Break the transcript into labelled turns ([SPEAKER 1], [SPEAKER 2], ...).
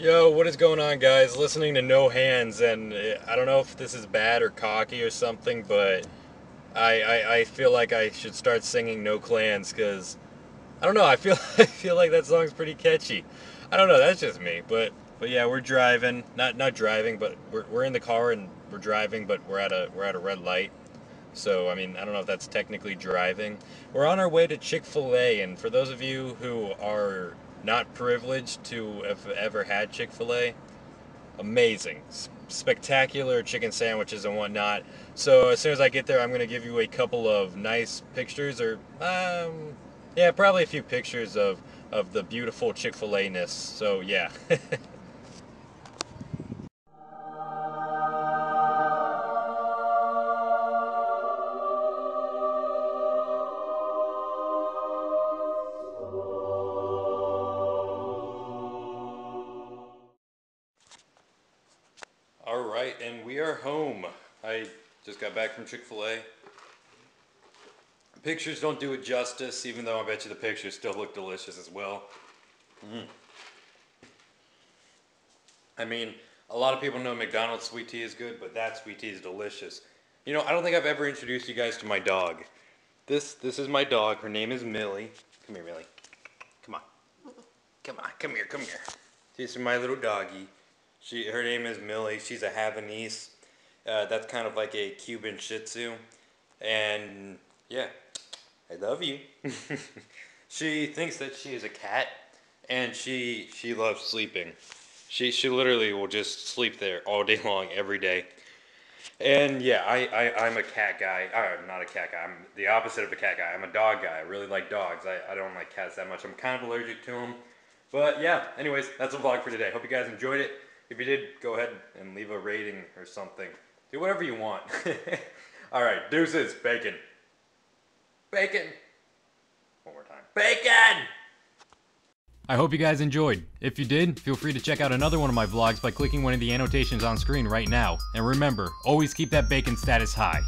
[SPEAKER 1] Yo, what is going on, guys? Listening to No Hands, and uh, I don't know if this is bad or cocky or something, but I I, I feel like I should start singing No Clans because I don't know. I feel I feel like that song's pretty catchy. I don't know. That's just me, but but yeah, we're driving. Not not driving, but we're, we're in the car and we're driving, but we're at a we're at a red light. So I mean, I don't know if that's technically driving. We're on our way to Chick Fil A, and for those of you who are not privileged to have ever had Chick fil A. Amazing. spectacular chicken sandwiches and whatnot. So as soon as I get there, I'm going to give you a couple of nice pictures, or, um, yeah, probably a few pictures of, of the beautiful Chick fil A ness. So, yeah. All right, and we are home. I just got back from Chick fil A. Pictures don't do it justice, even though I bet you the pictures still look delicious as well. Mm. I mean, a lot of people know McDonald's sweet tea is good, but that sweet tea is delicious. You know, I don't think I've ever introduced you guys to my dog. This this is my dog. Her name is Millie. Come here, Millie. Come on. Come on, come here, come here. This is my little doggy. She, her name is Millie. She's a Havanese. Uh, that's kind of like a Cuban Shih Tzu, and yeah, I love you. she thinks that she is a cat, and she she loves sleeping. She she literally will just sleep there all day long, every day. And yeah, I, I I'm a cat guy. I'm not a cat guy. I'm the opposite of a cat guy. I'm a dog guy. I really like dogs. I, I don't like cats that much. I'm kind of allergic to them. But yeah, anyways, that's the vlog for today. Hope you guys enjoyed it. If you did, go ahead and leave a rating or something. Do whatever you want. All right, deuces, bacon. Bacon. One more time. Bacon!
[SPEAKER 2] I hope you guys enjoyed. If you did, feel free to check out another one of my vlogs by clicking one of the annotations on screen right now. And remember, always keep that bacon status high.